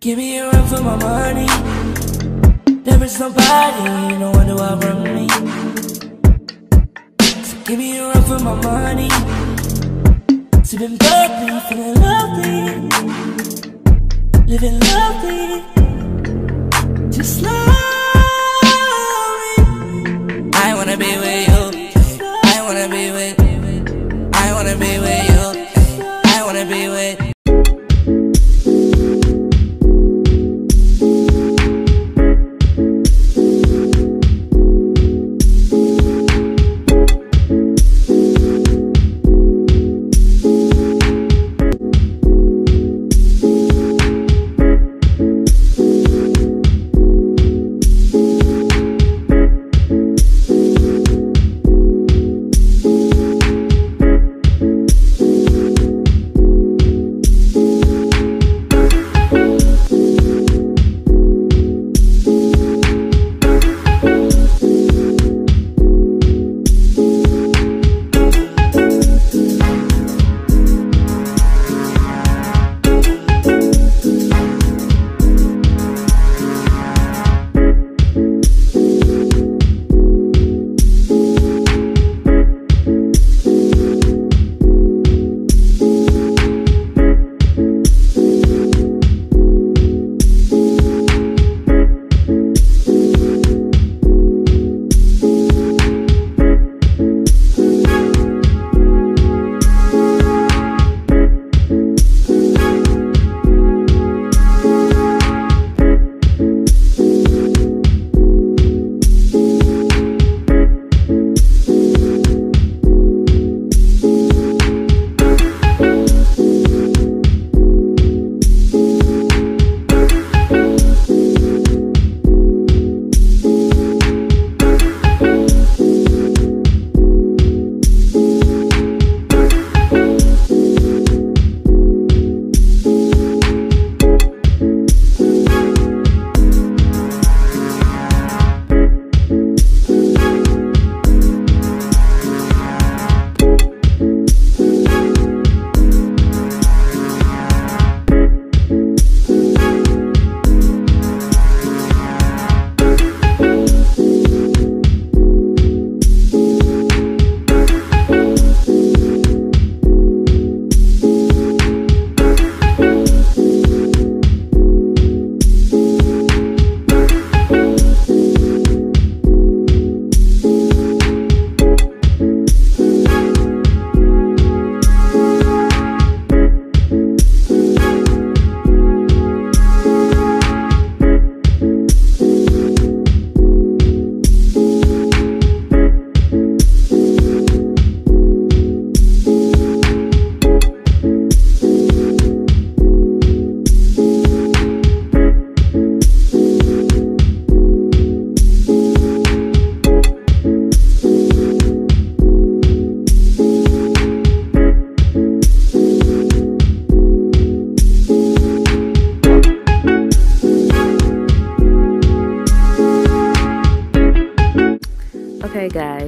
Give me a run for my money. There is nobody, no one do outrun me. So give me a run for my money. Sipping bubbly, feeling lovely. Living lovely. Just slowly. I wanna be with you.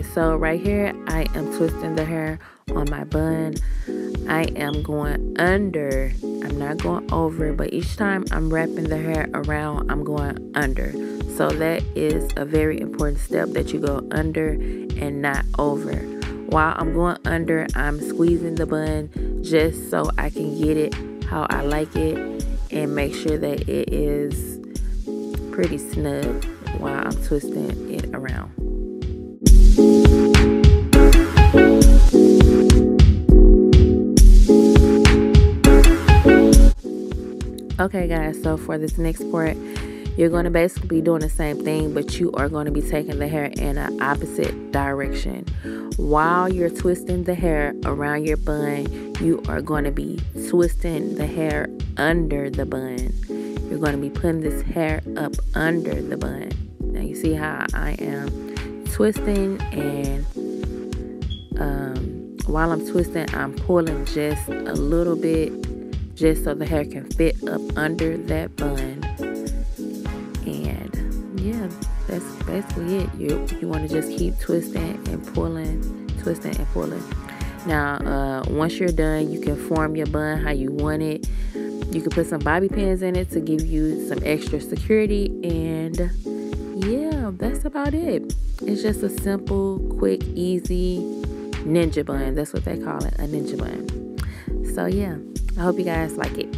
So right here I am twisting the hair on my bun. I am going under, I'm not going over, but each time I'm wrapping the hair around, I'm going under. So that is a very important step that you go under and not over. While I'm going under, I'm squeezing the bun just so I can get it how I like it and make sure that it is pretty snug while I'm twisting it around. Okay, guys, so for this next part, you're going to basically be doing the same thing, but you are going to be taking the hair in an opposite direction. While you're twisting the hair around your bun, you are going to be twisting the hair under the bun. You're going to be putting this hair up under the bun. Now, you see how I am twisting, and um, while I'm twisting, I'm pulling just a little bit just so the hair can fit up under that bun. And yeah, that's basically it. You you want to just keep twisting and pulling, twisting and pulling. Now, uh, once you're done, you can form your bun how you want it. You can put some bobby pins in it to give you some extra security. And know, that's about it. It's just a simple, quick, easy ninja bun. That's what they call it, a ninja bun. So yeah, I hope you guys like it.